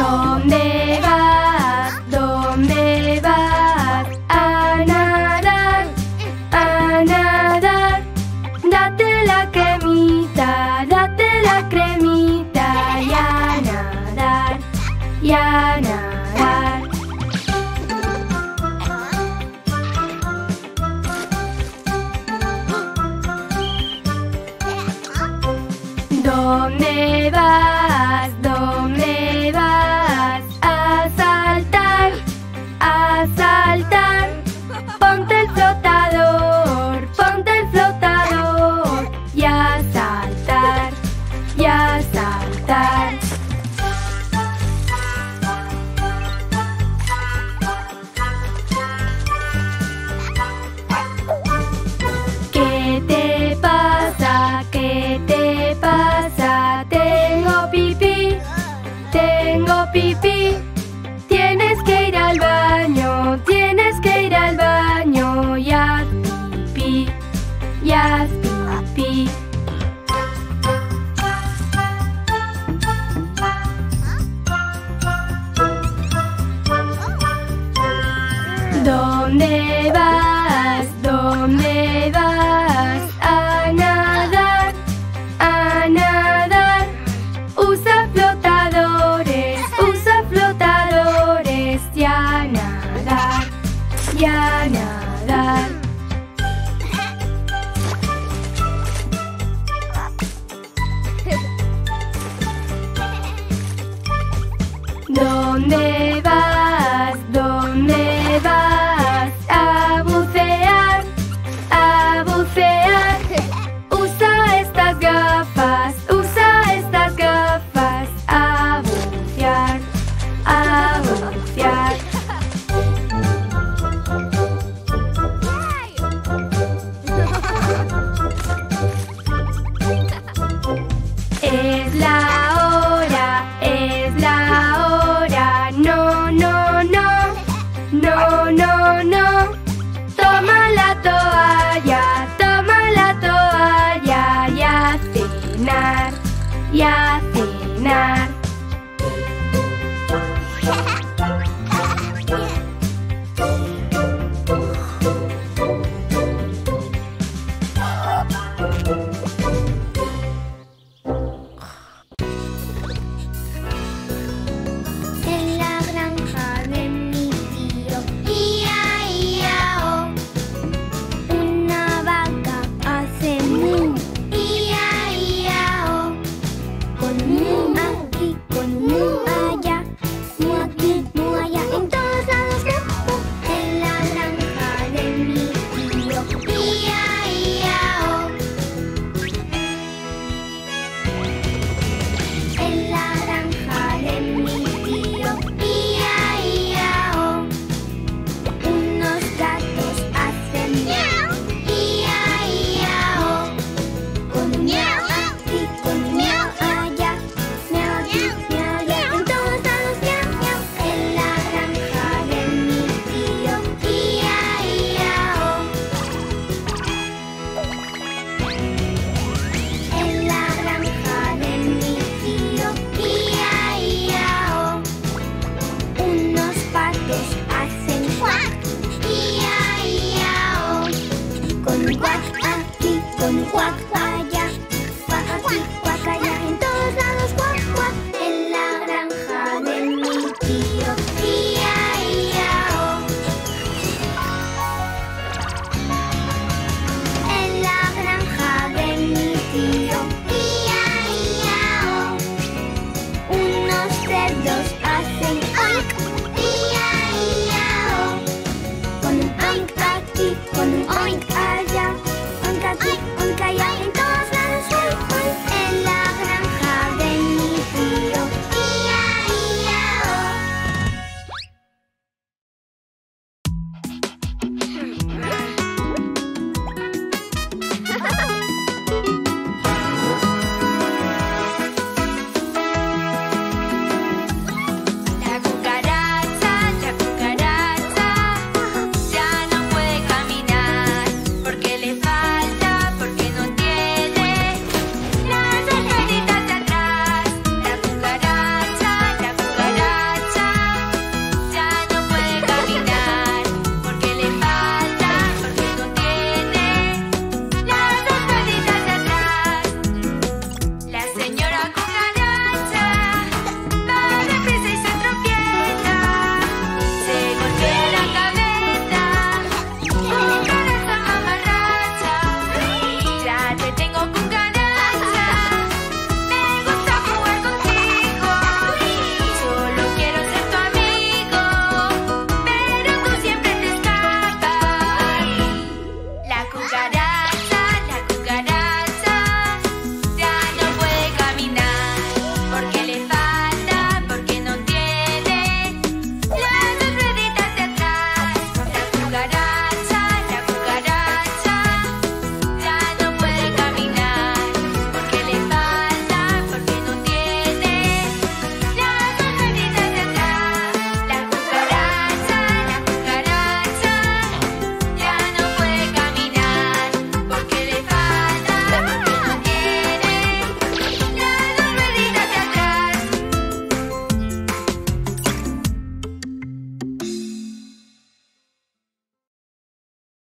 ¿Dónde vas? ¿Dónde vas? A nadar, a nadar. Date la cremita, date la cremita y a nadar, y a nadar. ¿Dónde vas? ¿Dónde vas? ¿Dónde vas? A nadar, a nadar. Usa flotadores, usa flotadores y a nadar, y a nadar. Mm.